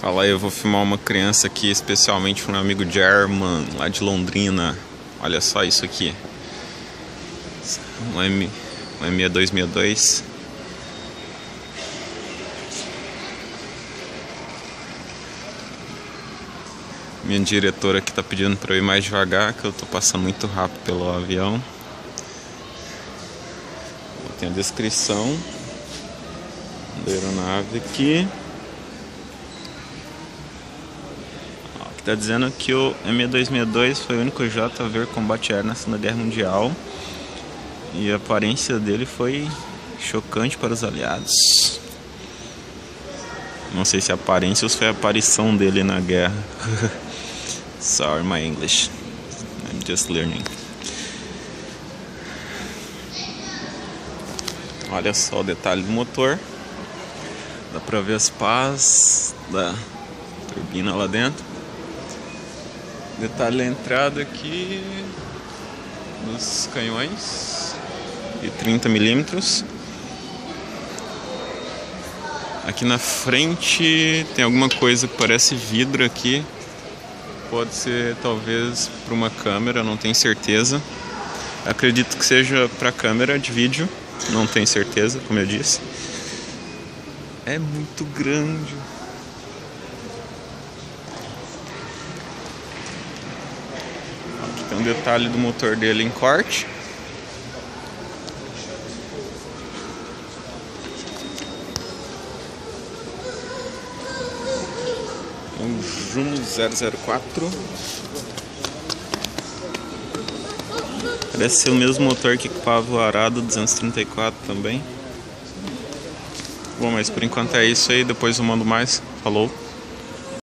Fala aí, eu vou filmar uma criança aqui, especialmente um amigo German, lá de Londrina. Olha só isso aqui. Um, M, um M6262. Minha diretora aqui tá pedindo para eu ir mais devagar, que eu tô passando muito rápido pelo avião. Tem a descrição da aeronave aqui. Está dizendo que o M262 foi o único jato a ver combate aéreo na Segunda Guerra Mundial e a aparência dele foi chocante para os aliados. Não sei se a aparência ou se foi a aparição dele na guerra. Sorry, my English. I'm just learning. Olha só o detalhe do motor. Dá pra ver as pás da turbina lá dentro. Detalhe da entrada aqui dos canhões de 30 milímetros. Aqui na frente tem alguma coisa que parece vidro aqui. Pode ser talvez para uma câmera, não tenho certeza. Acredito que seja para câmera de vídeo, não tenho certeza, como eu disse. É muito grande. Tem um detalhe do motor dele em corte. Um Juno 004. Parece ser o mesmo motor que equipava o Arado 234 também. Bom, mas por enquanto é isso aí. Depois eu mando mais. Falou.